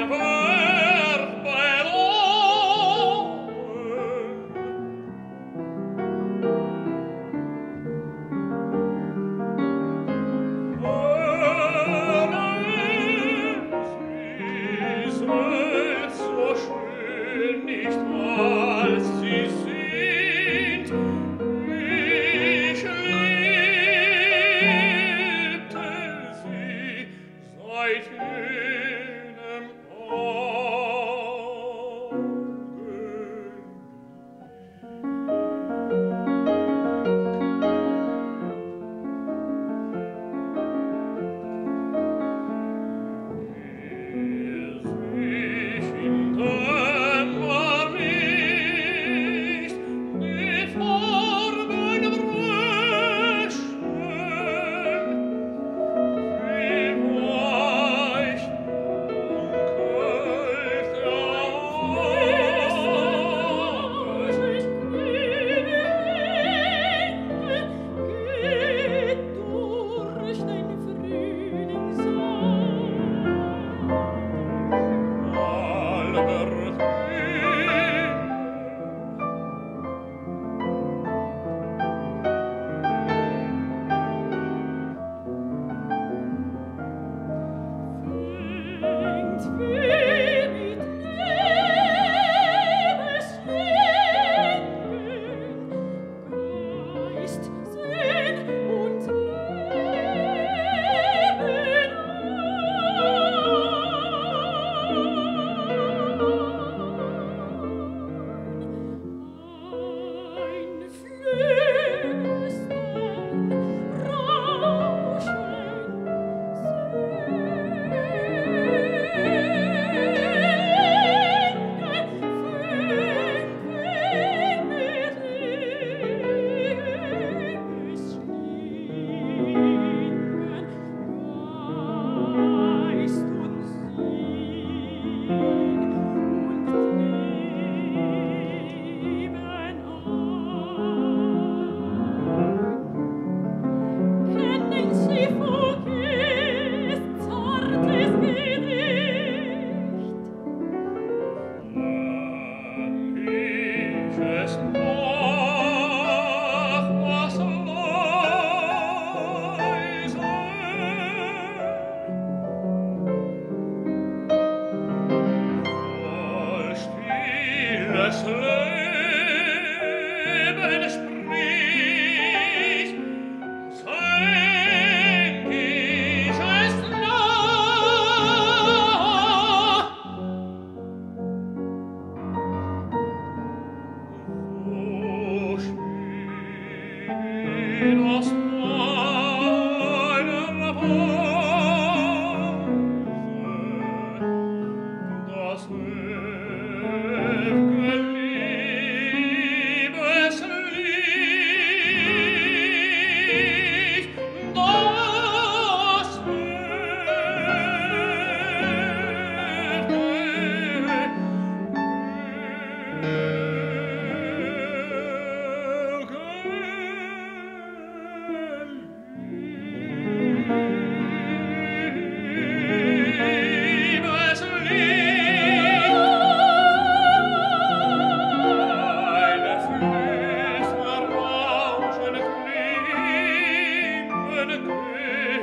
Wunderbar!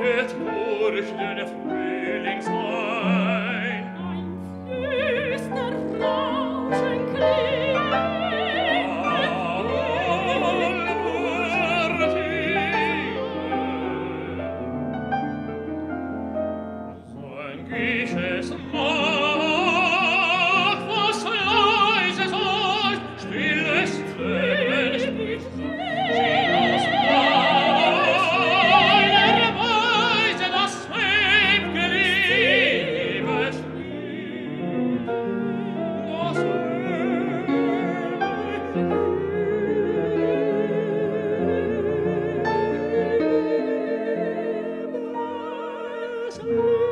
et durch den Frühlingshorn you.